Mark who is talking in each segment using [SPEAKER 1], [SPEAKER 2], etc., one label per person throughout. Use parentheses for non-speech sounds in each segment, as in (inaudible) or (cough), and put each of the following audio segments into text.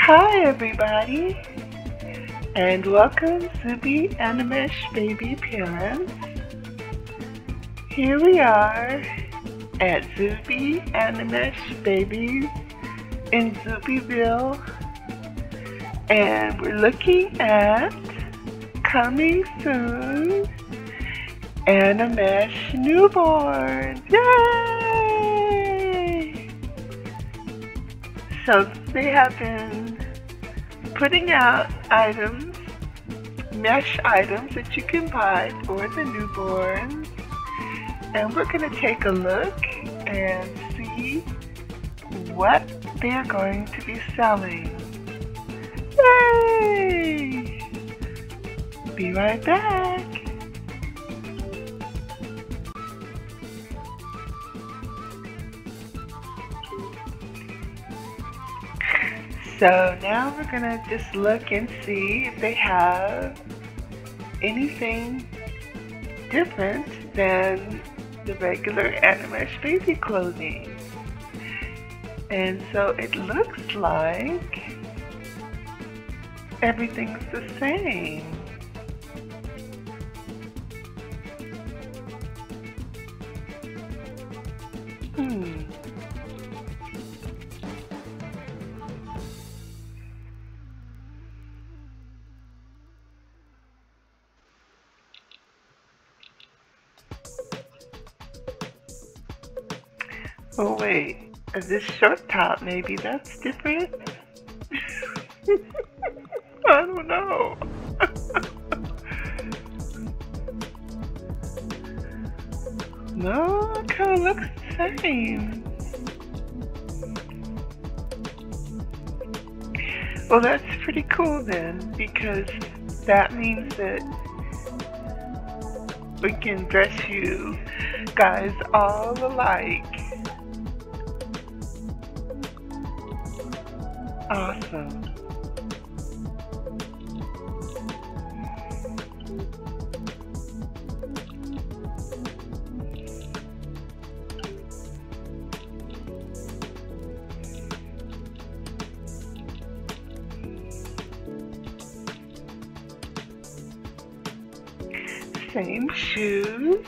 [SPEAKER 1] Hi, everybody, and welcome to the Animesh Baby Parents. Here we are at Zooby Animesh Babies in Zoobyville, and we're looking at coming soon Animesh Newborn. Yay! So they have been putting out items, mesh items that you can buy for the newborns. And we're going to take a look and see what they're going to be selling. Yay! Be right back. So now we're gonna just look and see if they have anything different than the regular Animesh baby clothing. And so it looks like everything's the same. Hmm. Oh wait, this short top maybe that's different? (laughs) I don't know. (laughs) no, it kind of looks the same. Well, that's pretty cool then, because that means that we can dress you guys all alike. Same shoes.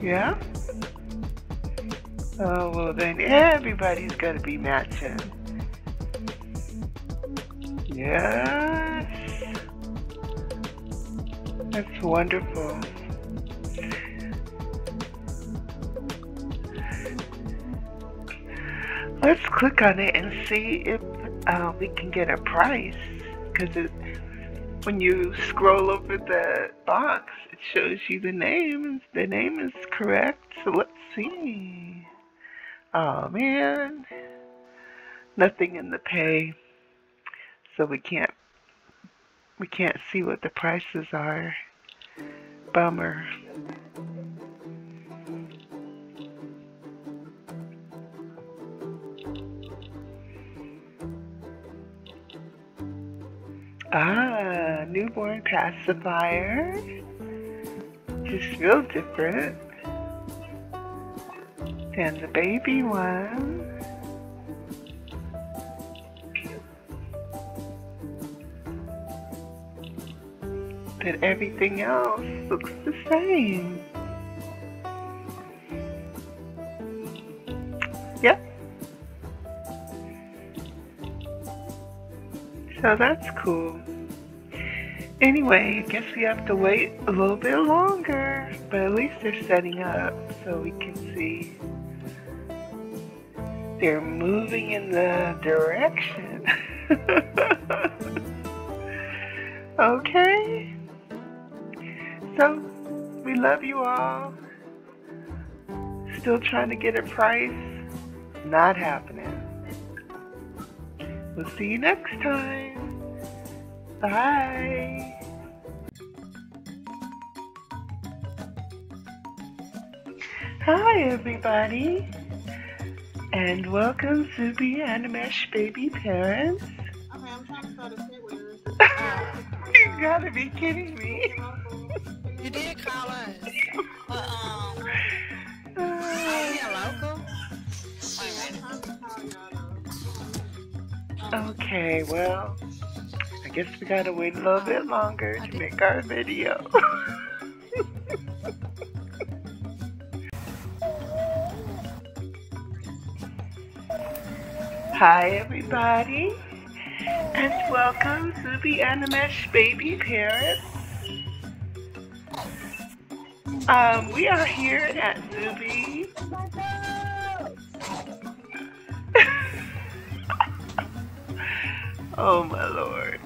[SPEAKER 1] Yeah? Oh, well then everybody's got to be matching. Yes. That's wonderful. Let's click on it and see if uh, we can get a price. Because when you scroll over the box, it shows you the name. The name is correct. So let's see. Oh man, nothing in the pay, so we can't we can't see what the prices are. Bummer. Ah, newborn pacifier. Just real different than the baby one. But everything else looks the same. Yep. So that's cool. Anyway, I guess we have to wait a little bit longer, but at least they're setting up so we can see. They're moving in the direction. (laughs) okay. So, we love you all. Still trying to get a price. Not happening. We'll see you next time. Bye. Hi, everybody, and welcome to the Animesh Baby Parents.
[SPEAKER 2] Okay, I'm trying to start a with (laughs)
[SPEAKER 1] you gotta be kidding me.
[SPEAKER 2] You did call us. But, um,
[SPEAKER 1] Okay, well, I guess we gotta wait a little bit longer to make our video. (laughs) Hi, everybody, and welcome to the Animesh Baby Parents. Um, we are here at Zooby. Oh my lord.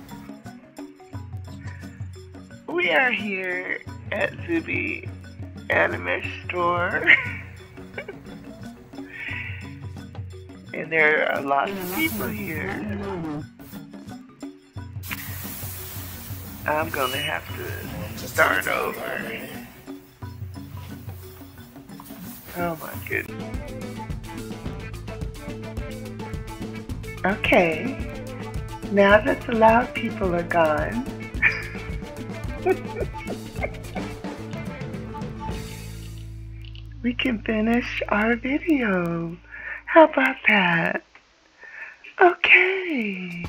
[SPEAKER 1] We are here at Zooby Anime Store. (laughs) and there are lots of people here. I'm gonna have to start over. Oh my goodness. Okay. Now that the loud people are gone. we can finish our video. How about that? Okay.